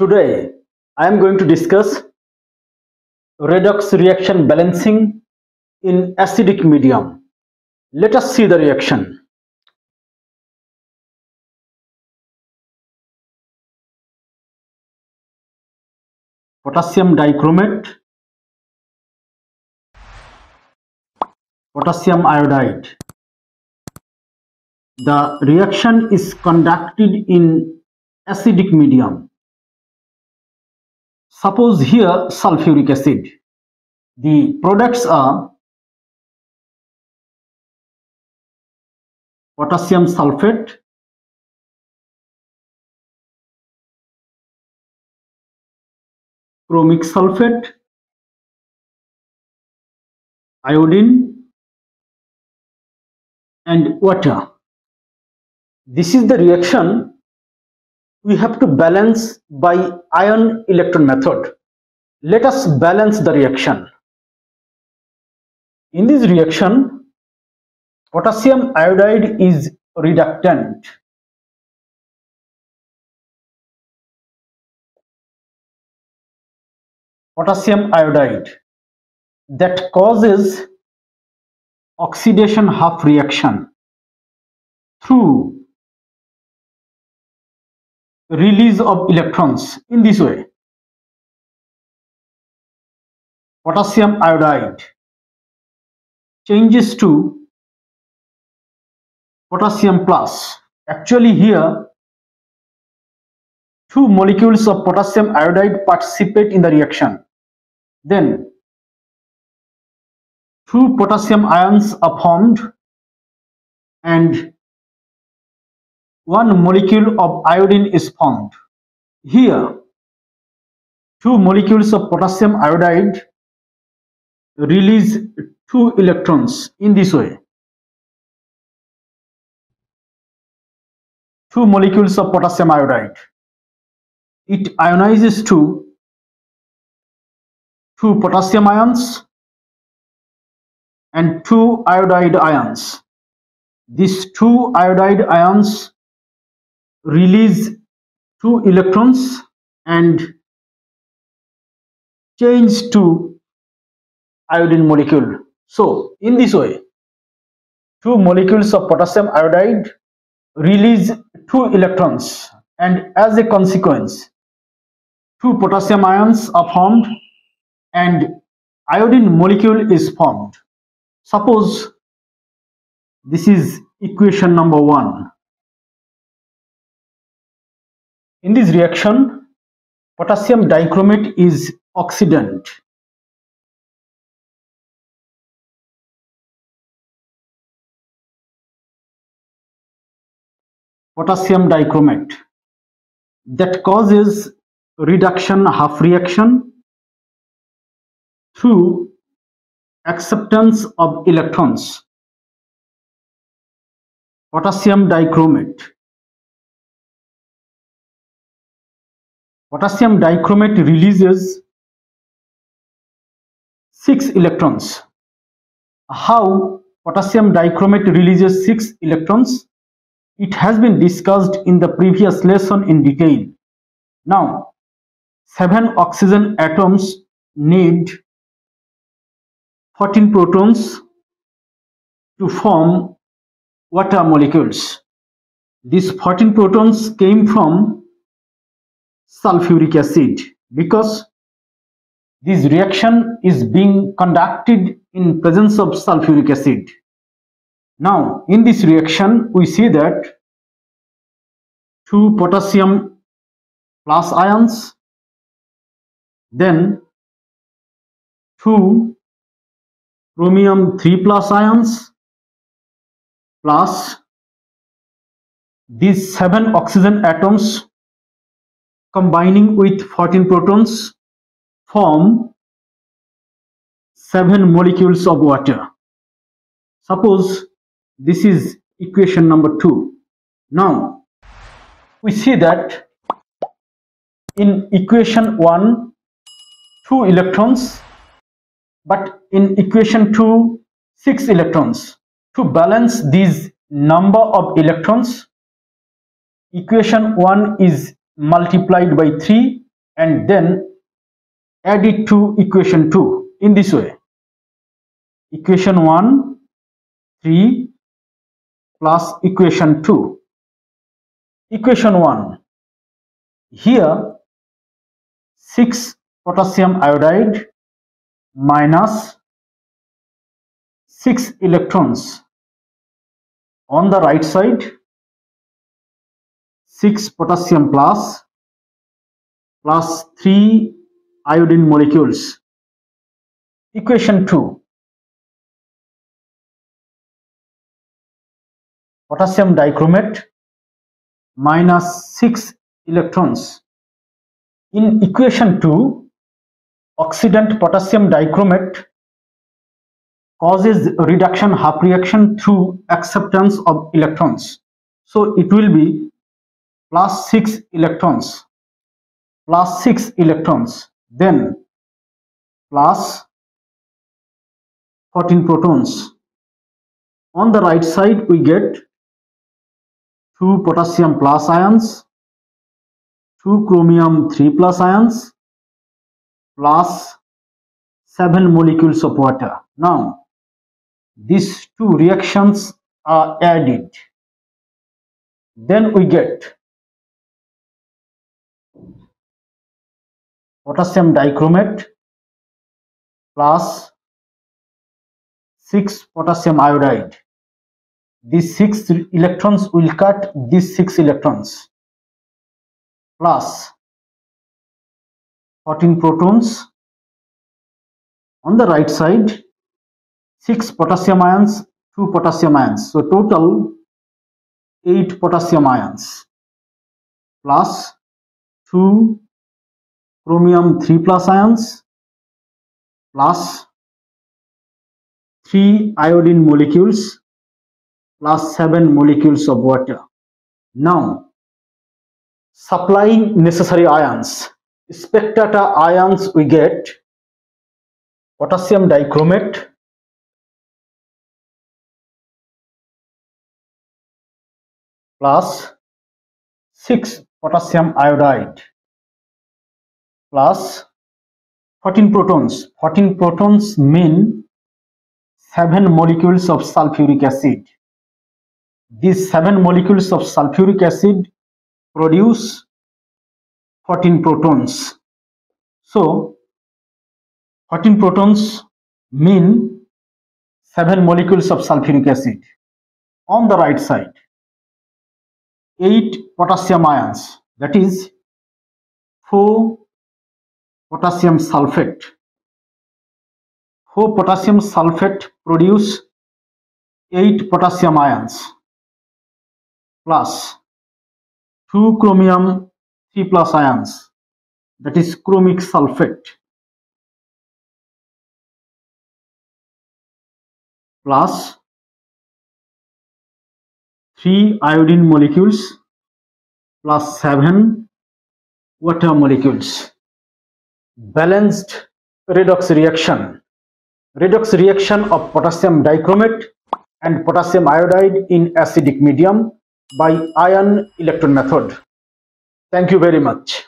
Today, I am going to discuss redox reaction balancing in acidic medium. Let us see the reaction. Potassium dichromate, potassium iodide. The reaction is conducted in acidic medium. Suppose here sulfuric acid. The products are potassium sulfate, chromic sulfate, iodine, and water. This is the reaction we have to balance by ion electron method. Let us balance the reaction. In this reaction, potassium iodide is reductant. Potassium iodide that causes oxidation half reaction through release of electrons in this way. Potassium iodide changes to potassium plus. Actually here two molecules of potassium iodide participate in the reaction. Then two potassium ions are formed and one molecule of iodine is formed. Here, two molecules of potassium iodide release two electrons in this way. Two molecules of potassium iodide. It ionizes to two potassium ions and two iodide ions. These two iodide ions release two electrons and change to iodine molecule. So in this way, two molecules of potassium iodide release two electrons and as a consequence, two potassium ions are formed and iodine molecule is formed. Suppose this is equation number one. In this reaction, potassium dichromate is oxidant. Potassium dichromate that causes reduction half reaction through acceptance of electrons. Potassium dichromate Potassium dichromate releases six electrons. How potassium dichromate releases six electrons? It has been discussed in the previous lesson in detail. Now, seven oxygen atoms need 14 protons to form water molecules. These 14 protons came from sulfuric acid because this reaction is being conducted in presence of sulfuric acid. Now, in this reaction, we see that two potassium plus ions, then two chromium 3 plus ions, plus these seven oxygen atoms combining with 14 protons form 7 molecules of water. Suppose this is equation number 2. Now, we see that in equation 1, 2 electrons, but in equation 2, 6 electrons. To balance these number of electrons, equation 1 is multiplied by 3 and then add it to equation 2 in this way. Equation 1, 3 plus equation 2. Equation 1. Here 6 potassium iodide minus 6 electrons on the right side 6 potassium plus plus 3 iodine molecules. Equation 2. Potassium dichromate minus 6 electrons. In equation 2, oxidant potassium dichromate causes reduction half reaction through acceptance of electrons. So it will be plus 6 electrons plus 6 electrons then plus 14 protons. On the right side we get 2 potassium plus ions 2 chromium 3 plus ions plus 7 molecules of water. Now these two reactions are added. Then we get potassium dichromate plus 6 potassium iodide. These 6 electrons will cut these 6 electrons plus 14 protons on the right side 6 potassium ions 2 potassium ions so total 8 potassium ions plus 2 chromium 3 plus ions plus 3 iodine molecules plus 7 molecules of water. Now, supplying necessary ions. Spectator ions we get potassium dichromate, plus 6 potassium iodide plus 14 protons. 14 protons mean 7 molecules of sulfuric acid. These 7 molecules of sulfuric acid produce 14 protons. So 14 protons mean 7 molecules of sulfuric acid. On the right side, 8 potassium ions that is 4 potassium sulfate. 4 potassium sulfate produce 8 potassium ions plus 2 chromium 3 plus ions. That is chromic sulfate. Plus 3 iodine molecules plus 7 water molecules balanced redox reaction. Redox reaction of potassium dichromate and potassium iodide in acidic medium by ion electron method. Thank you very much.